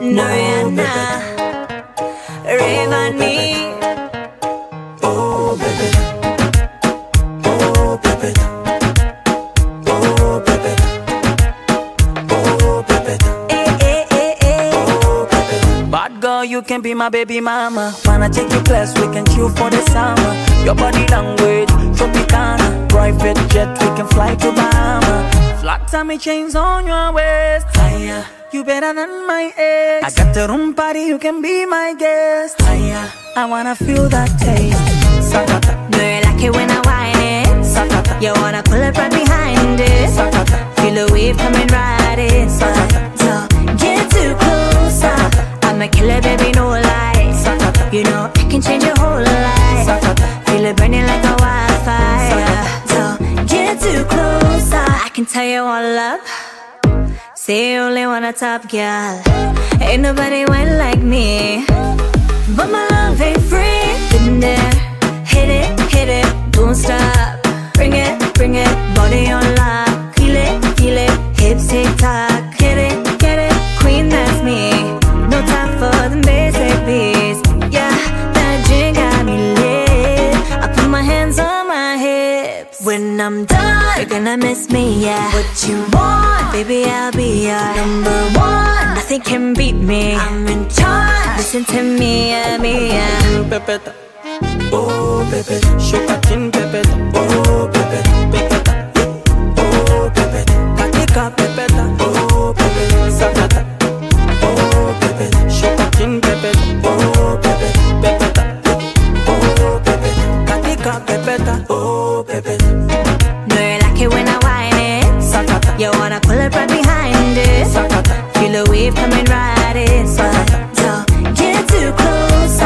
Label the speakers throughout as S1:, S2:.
S1: Noriana, Rayvanny.
S2: Oh, baby. Oh, baby. Oh, baby. Oh, baby.
S1: Eh, eh, eh, eh.
S2: Oh, baby.
S3: Bad girl, you can be my baby mama. Wanna take you class, we can chill for the summer. Your body language, Tropicana. Private jet, we can fly to Bahama. Flat tummy chains on your waist. Higher, you better than my ex. I got the room party, you can be my guest. Higher, I wanna feel that taste. Sakata,
S1: you like it when I whine it?
S3: sakata,
S1: You wanna pull up right behind it?
S3: sakata.
S1: Feel the wave coming right inside. So get too close. I'm a killer, baby, no lies. You know I can change your whole life. Feel it burning like a too close. I can tell you all up. Say you only want a top girl. Ain't nobody went like me. But my When I'm done, you're gonna miss me, yeah. What you want, baby, I'll be your number one. Nothing can beat me. I'm in charge. Listen to me, yeah, me, yeah.
S2: Oh, baby.
S3: Shokatin pepeta,
S1: Wave coming right inside. So get too close.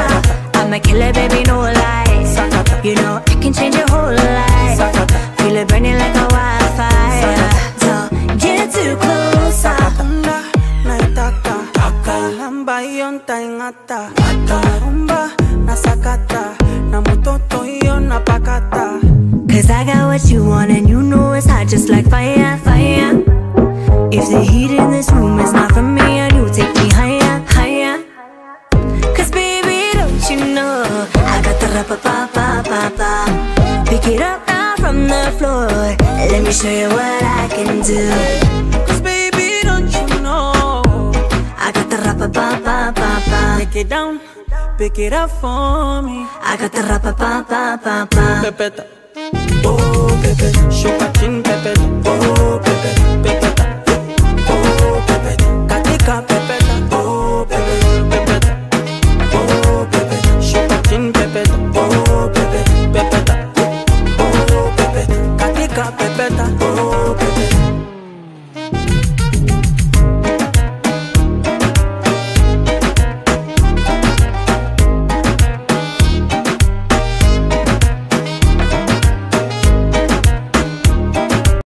S1: I'm a killer, baby, no lies. You know I can change your whole life. Feel it burning like a wildfire. So get too close.
S3: Kalamba hiyo ntaing'ata rumba na sakata na mutoto hiyo napakata
S1: Cause I got what you want and you know I got the rapa pa pa pa pa. Pick it up now from the floor. Let me show you what I can do.
S3: Cause baby don't you know
S1: I got the rapa pa pa pa pa.
S3: It down, pick it up for me
S1: I got the rapa pa pa pa pa.
S3: Pepeta,
S2: Oh, baby.
S3: shokatin pepeta,
S2: Oh, baby.
S3: pepeta, Oh.